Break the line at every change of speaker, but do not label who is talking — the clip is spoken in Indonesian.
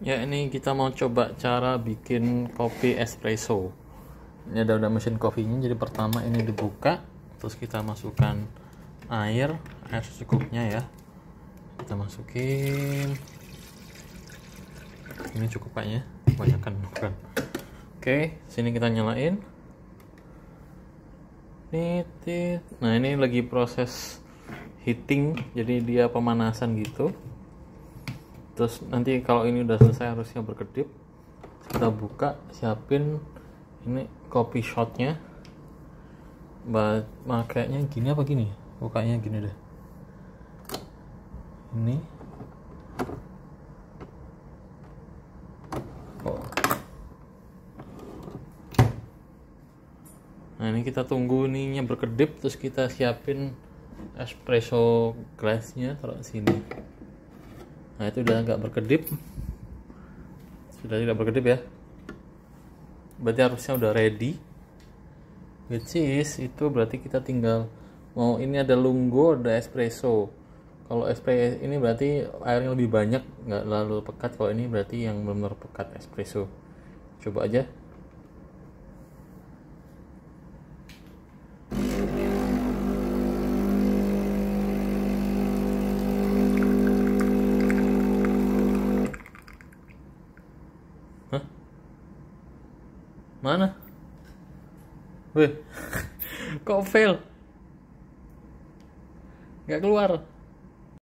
Ya ini kita mau coba cara bikin kopi espresso. Ini ada udah mesin kopinya. Jadi pertama ini dibuka, terus kita masukkan air, air secukupnya ya. Kita masukin. Ini cukup kayaknya, kebanyakan bukan. Oke, sini kita nyalain. Nah ini lagi proses heating, jadi dia pemanasan gitu terus nanti kalau ini udah selesai harusnya berkedip kita buka siapin ini kopi shotnya. Makanya gini apa gini? Bukanya gini deh. Ini. Oh. nah ini kita tunggu ininya berkedip terus kita siapin espresso glassnya taruh sini nah itu udah nggak berkedip. Sudah tidak berkedip ya. Berarti harusnya udah ready. Which is itu berarti kita tinggal mau ini ada lungo ada espresso. Kalau espresso ini berarti airnya lebih banyak nggak lalu pekat. Kalau ini berarti yang benar pekat espresso. Coba aja Mana? Weh, kok fail? Gak keluar.